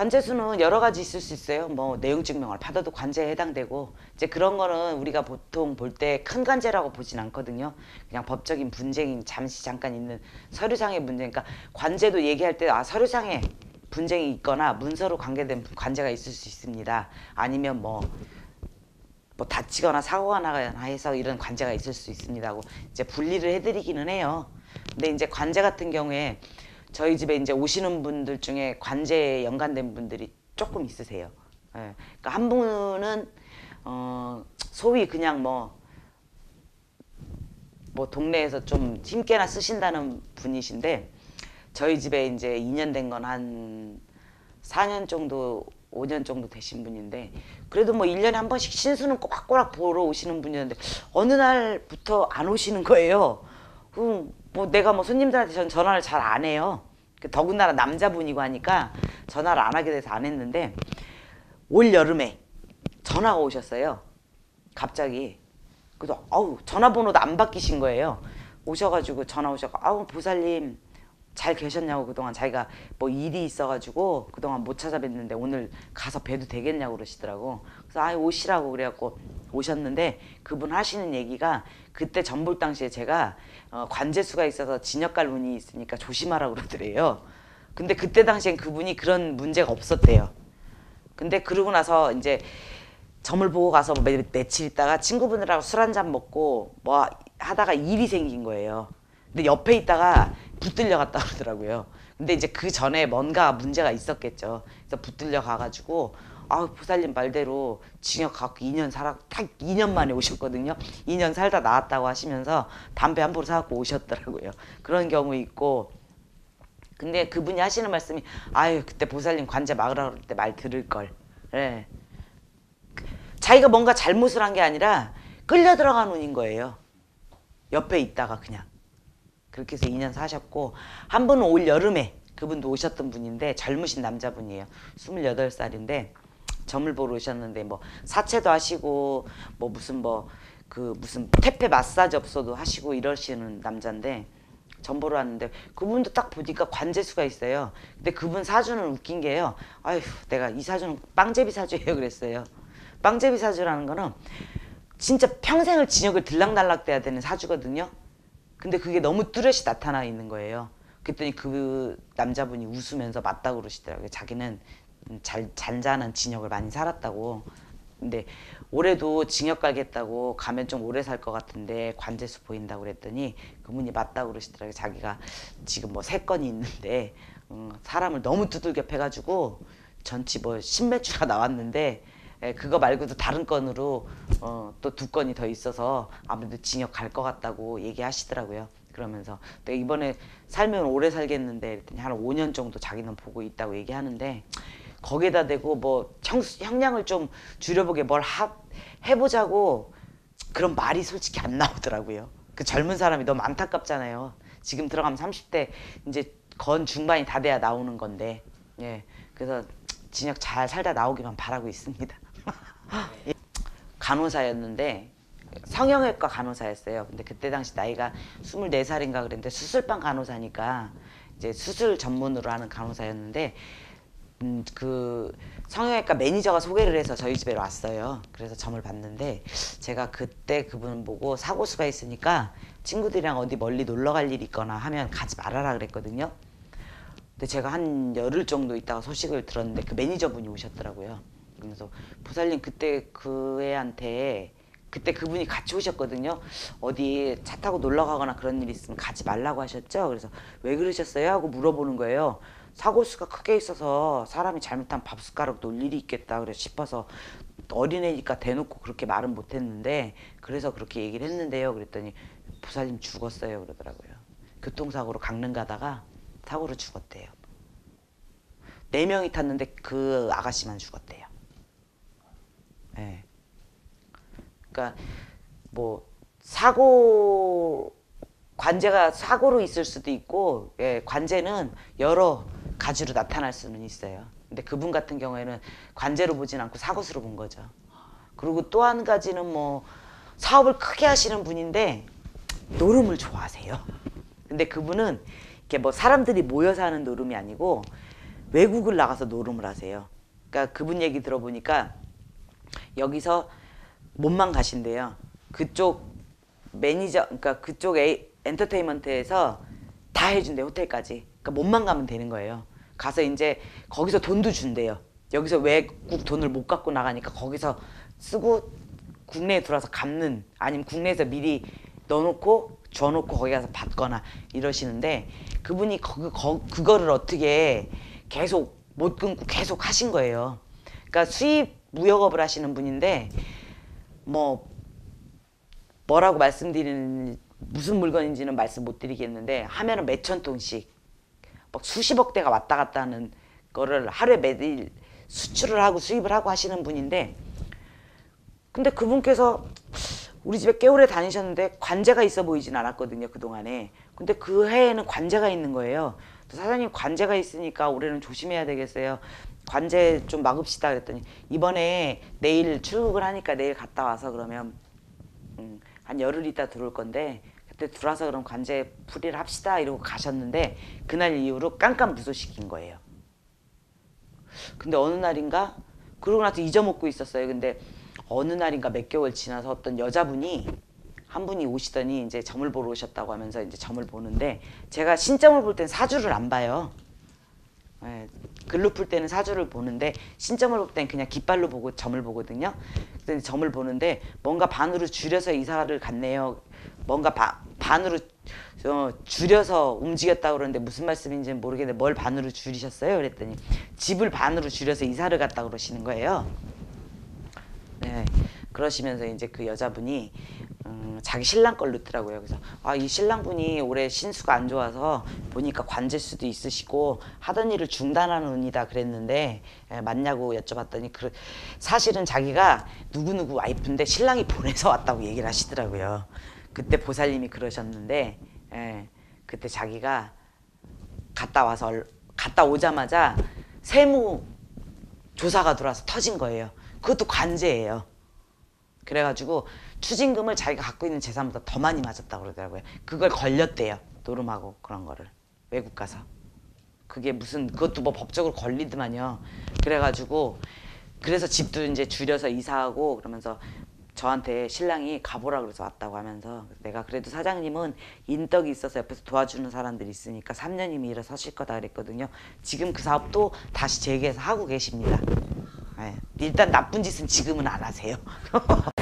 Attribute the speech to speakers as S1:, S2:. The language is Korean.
S1: 관제수는 여러 가지 있을 수 있어요. 뭐 내용 증명을 받아도 관제에 해당되고 이제 그런 거는 우리가 보통 볼 때 큰 관제라고 보진 않거든요. 그냥 법적인 분쟁이 잠시 잠깐 있는 서류상의 문제. 그러니까 관제도 얘기할 때 아 서류상에 분쟁이 있거나 문서로 관계된 관제가 있을 수 있습니다. 아니면 뭐뭐 다치거나 사고가 나거나 해서 이런 관제가 있을 수 있습니다 고 이제 분리를 해드리기는 해요. 근데 이제 관제 같은 경우에 저희 집에 이제 오시는 분들 중에 관제에 연관된 분들이 조금 있으세요. 예. 그러니까 한 분은 어 소위 그냥 뭐뭐 동네에서 좀 힘께나 쓰신다는 분이신데 저희 집에 이제 2년 된 건 한 4년 정도 5년 정도 되신 분인데 그래도 뭐 1년에 한 번씩 신수는 꼬박꼬박 보러 오시는 분이었는데 어느 날부터 안 오시는 거예요. 그럼 뭐 내가 뭐 손님들한테 전 전화를 잘 안 해요. 그 더군다나 남자분이고 하니까 전화를 안 하게 돼서 안 했는데 올 여름에 전화가 오셨어요. 갑자기. 그래서 아우 전화번호도 안 바뀌신 거예요. 오셔가지고 전화 오셔가 아우 보살님 잘 계셨냐고 그동안 자기가 뭐 일이 있어가지고 그동안 못 찾아뵀는데 오늘 가서 뵈도 되겠냐고 그러시더라고. 그래서 아 오시라고 그래갖고 오셨는데 그분 하시는 얘기가 그때 전볼 당시에 제가 어, 관제수가 있어서 진역갈 운이 있으니까 조심하라고 그러더래요. 근데 그때 당시엔 그분이 그런 문제가 없었대요. 근데 그러고 나서 이제 점을 보고 가서 뭐 며, 며칠 있다가 친구분들하고 술 한 잔 먹고 뭐 하다가 일이 생긴 거예요. 근데 옆에 있다가 붙들려 갔다 그러더라고요. 근데 이제 그 전에 뭔가 문제가 있었겠죠. 그래서 붙들려 가가지고 아 보살님 말대로 징역 갖고 2년 살아 딱 2년 만에 오셨거든요. 2년 살다 나왔다고 하시면서 담배 한 포로 사갖고 오셨더라고요. 그런 경우 있고 근데 그분이 하시는 말씀이 아유 그때 보살님 관제 막으라 그럴 때 말 들을 걸. 예. 자기가 뭔가 잘못을 한 게 아니라 끌려 들어간 운인 거예요. 옆에 있다가 그냥 그렇게 해서 2년 사셨고 한 분은 올 여름에 그분도 오셨던 분인데 젊으신 남자분이에요. 28살인데 점을 보러 오셨는데 뭐 사채도 하시고 뭐 무슨 뭐 그 무슨 태페 마사지 업소도 하시고 이러시는 남자인데 점 보러 왔는데 그분도 딱 보니까 관제수가 있어요. 근데 그분 사주는 웃긴 게요. 아휴 내가 이 사주는 빵제비 사주예요 그랬어요. 빵제비 사주라는 거는 진짜 평생을 진역을 들락날락 돼야 되는 사주거든요. 근데 그게 너무 뚜렷이 나타나 있는 거예요. 그랬더니 그 남자분이 웃으면서 맞다고 그러시더라고요. 자기는 잘 잔잔한 진역을 많이 살았다고. 근데 올해도 징역 가겠다고 가면 좀 오래 살 것 같은데 관제수 보인다고 그랬더니 그분이 맞다고 그러시더라고요. 자기가 지금 뭐 세 건이 있는데 음, 사람을 너무 두들겨 패가지고 전치 뭐 신매추가 나왔는데 예, 그거 말고도 다른 건으로 어, 또 두 건이 더 있어서 아무래도 징역 갈 것 같다고 얘기하시더라고요. 그러면서 내가 이번에 살면 오래 살겠는데 그랬더니 한 5년 정도 자기는 보고 있다고 얘기하는데 거기에다 대고 뭐 형, 형량을 좀 줄여보게 뭘 하, 해보자고 그런 말이 솔직히 안 나오더라고요. 그 젊은 사람이 너무 안타깝잖아요. 지금 들어가면 30대 이제 건 중반이 다 돼야 나오는 건데 예 그래서 진역 잘 살다 나오기만 바라고 있습니다. 간호사였는데 성형외과 간호사였어요. 근데 그때 당시 나이가 24살인가 그랬는데 수술방 간호사니까 이제 수술 전문으로 하는 간호사였는데 음, 그 성형외과 매니저가 소개를 해서 저희 집에 왔어요. 그래서 점을 봤는데 제가 그때 그분 보고 사고수가 있으니까 친구들이랑 어디 멀리 놀러 갈일 있거나 하면 가지 말아라 그랬거든요. 근데 제가 한 열흘 정도 있다가 소식을 들었는데 그 매니저분이 오셨더라고요. 그러면서 보살님 그때 그 애한테 그때 그분이 같이 오셨거든요. 어디 차 타고 놀러 가거나 그런 일 있으면 가지 말라고 하셨죠. 그래서 왜 그러셨어요? 하고 물어보는 거예요. 사고수가 크게 있어서 사람이 잘못하면 밥숟가락 놓을 일이 있겠다 그래 싶어서 어린애니까 대놓고 그렇게 말은 못했는데 그래서 그렇게 얘기를 했는데요. 그랬더니 부사님 죽었어요 그러더라고요. 교통사고로 강릉 가다가 사고로 죽었대요. 네 명이 탔는데 그 아가씨만 죽었대요. 예. 네. 그러니까 뭐 사고 관제가 사고로 있을 수도 있고 예, 관제는 여러 가지로 나타날 수는 있어요. 근데 그분 같은 경우에는 관제로 보진 않고 사고수로 본 거죠. 그리고 또 한 가지는 뭐 사업을 크게 하시는 분인데 노름을 좋아하세요. 근데 그분은 이렇게 뭐 사람들이 모여서 하는 노름이 아니고 외국을 나가서 노름을 하세요. 그러니까 그분 얘기 들어보니까 여기서 몸만 가신대요. 그쪽 매니저, 그러니까 그쪽 에, 엔터테인먼트에서 다 해준대 호텔까지. 그러니까 몸만 가면 되는 거예요. 가서 이제 거기서 돈도 준대요. 여기서 외국 돈을 못 갖고 나가니까 거기서 쓰고 국내에 들어와서 갚는 아니면 국내에서 미리 넣어놓고 줘놓고 거기 가서 받거나 이러시는데 그분이 그, 거, 그거를 어떻게 계속 못 끊고 계속 하신 거예요. 그러니까 수입 무역업을 하시는 분인데 뭐 뭐라고 말씀드리는 무슨 물건인지는 말씀 못 드리겠는데 하면은 몇천 통씩 막 수십억 대가 왔다 갔다 하는 거를 하루에 매일 수출을 하고 수입을 하고 하시는 분인데 근데 그분께서 우리 집에 꽤 오래 다니셨는데 관제가 있어 보이진 않았거든요 그동안에. 근데 그 해에는 관제가 있는 거예요. 사장님 관제가 있으니까 올해는 조심해야 되겠어요. 관제 좀 막읍시다 그랬더니 이번에 내일 출국을 하니까 내일 갔다 와서 그러면 음, 한 열흘 있다 들어올 건데 그때 들어와서 그럼 관제 풀이를 합시다 이러고 가셨는데 그날 이후로 깜깜 무소시킨 거예요 근데 어느 날인가 그러고 나서 잊어먹고 있었어요. 근데 어느 날인가 몇 개월 지나서 어떤 여자분이 한 분이 오시더니 이제 점을 보러 오셨다고 하면서 이제 점을 보는데 제가 신점을 볼 땐 사주를 안 봐요. 예, 글로 풀 때는 사주를 보는데 신점을 볼 땐 그냥 깃발로 보고 점을 보거든요. 그래서 점을 보는데 뭔가 반으로 줄여서 이사를 갔네요. 뭔가 바, 반으로 어, 줄여서 움직였다 그러는데 무슨 말씀인지는 모르겠는데 뭘 반으로 줄이셨어요? 그랬더니 집을 반으로 줄여서 이사를 갔다 그러시는 거예요. 네, 그러시면서 이제 그 여자분이 음, 자기 신랑 걸 넣더라고요. 그래서 아 이 신랑분이 올해 신수가 안 좋아서 보니까 관제 수도 있으시고 하던 일을 중단하는 운이다 그랬는데 예, 맞냐고 여쭤봤더니 그 사실은 자기가 누구 누구 와이프인데 신랑이 보내서 왔다고 얘기를 하시더라고요. 그때 보살님이 그러셨는데 예, 그때 자기가 갔다 와서 얼- 갔다 오자마자 세무 조사가 들어와서 터진 거예요. 그것도 관제예요. 그래가지고 추징금을 자기가 갖고 있는 재산보다 더 많이 맞았다고 그러더라고요. 그걸 걸렸대요. 노름하고 그런 거를 외국 가서. 그게 무슨 그것도 뭐 법적으로 걸리더만요. 그래가지고 그래서 집도 이제 줄여서 이사하고 그러면서 저한테 신랑이 가보라 그래서 왔다고 하면서 내가 그래도 사장님은 인덕이 있어서 옆에서 도와주는 사람들이 있으니까 3년이면 일어서실 거다 그랬거든요. 지금 그 사업도 다시 재개해서 하고 계십니다. 예, 일단 나쁜 짓은 지금은 안 하세요.